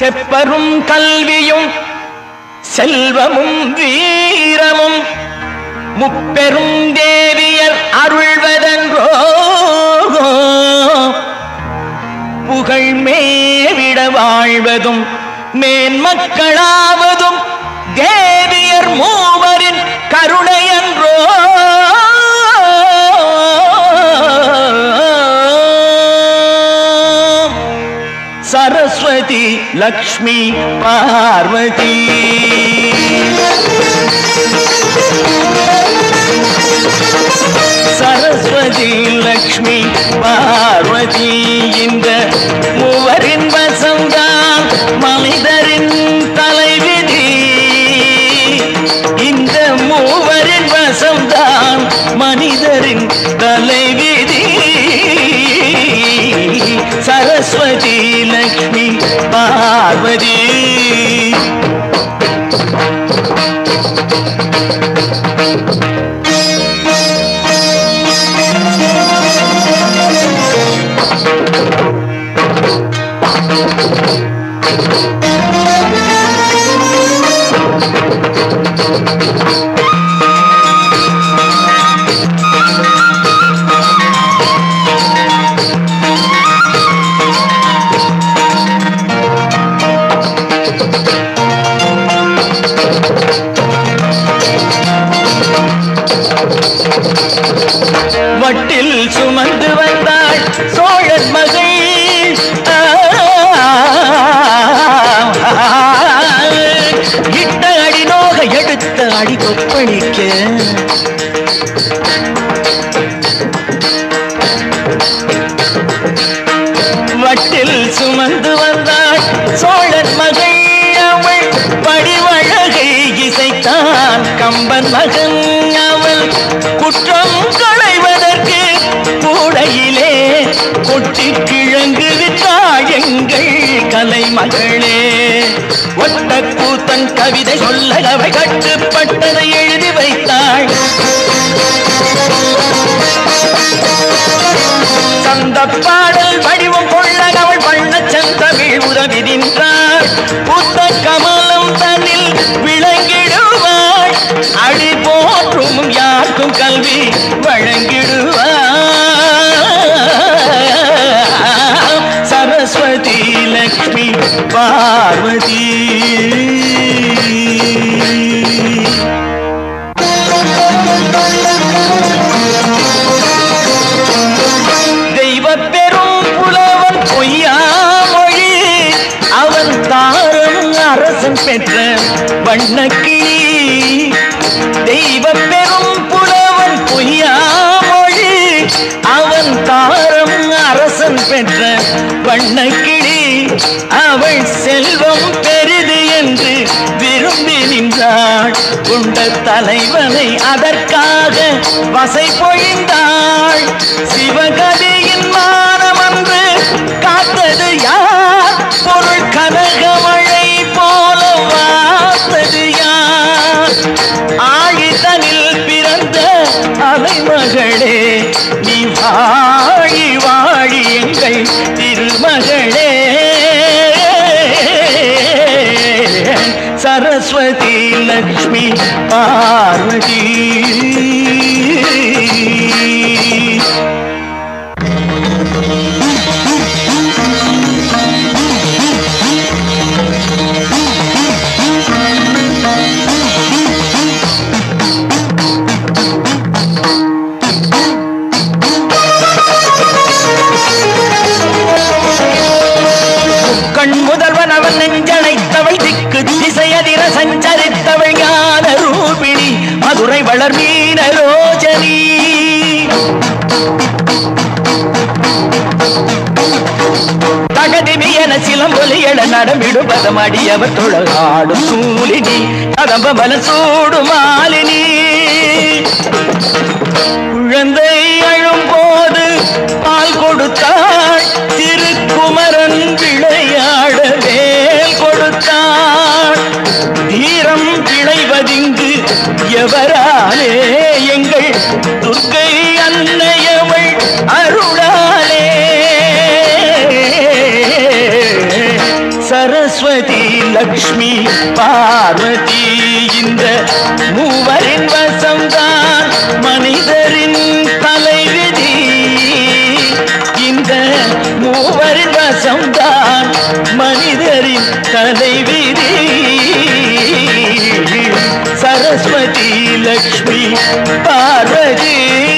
செப்பரும் கல்வியும் செல்வமும் வீரமும் முப்பெரும் தேவியர் அருள்வதன்றோ புகழ் மேவிட வாழ்வதும் சரஸ்வதி லக்ஷ்மி பார்வதி. சரஸ்வதி லக்ஷ்மி பார்வதி. இந்த மூவரின் வசம்தான் மனிதரின் தலைவிதி. இந்த மூவரின் வசம்தான் மனிதரின் தலைவிதி. சரஸ்வதி லக்ஷ்மி பார்வதி வட்டில் சோழன் மகள் இட்ட அடி நோக எடுத்த அடி கொப்பளிக்க. வட்டில் சுமந்து வந்தாள் சோழன் மகள் அவள் படிவழகை இசைத்தான் கம்பன் மகன். அவள் குற்றம் களைவதற்கு கூடையிலே கலை மகளே ஒட்ட கூத்தன் கவிதை சொல்ல அவை கட்டுப்பட்டதை எழுதி வைத்தாள். சந்த பாடல் வடிவம் கொள்ள அவள் பண்ண செந்தமிழ் உதவி நின்றாள் பெற்ற வண்ணக்கிளி. தெய்வ பெரும் புலவன் பொய்யாமொழி. அவன் தாரம் அரசன் பெற்ற வண்ணக்கிளி. அவள் செல்வம் பெரிது என்று விரும்பி நின்றாள். உண்ட தலைவனை அதற்காக வசை பொழிந்தாள் சரஸ்வதி லக்ஷ்மி பார்வதி. கண் முதல்வன் அவன் நெஞ்சனை மதுரை வளர் மீன ரோஜனி. தகதிமி என சிலம்பொலி என நடமிடும் நடமிடுபதம் அவர் தொழகாடும் சூலினி. கதம்ப மன மாலினி லக்ஷ்மி பார்வதி. இந்த மூவரின் வசம்தான் மனிதரின் தலைவிதி. இந்த மூவரின் வசம்தான் மனிதரின் தலைவிதி. சரஸ்வதி லக்ஷ்மி பார்வதி.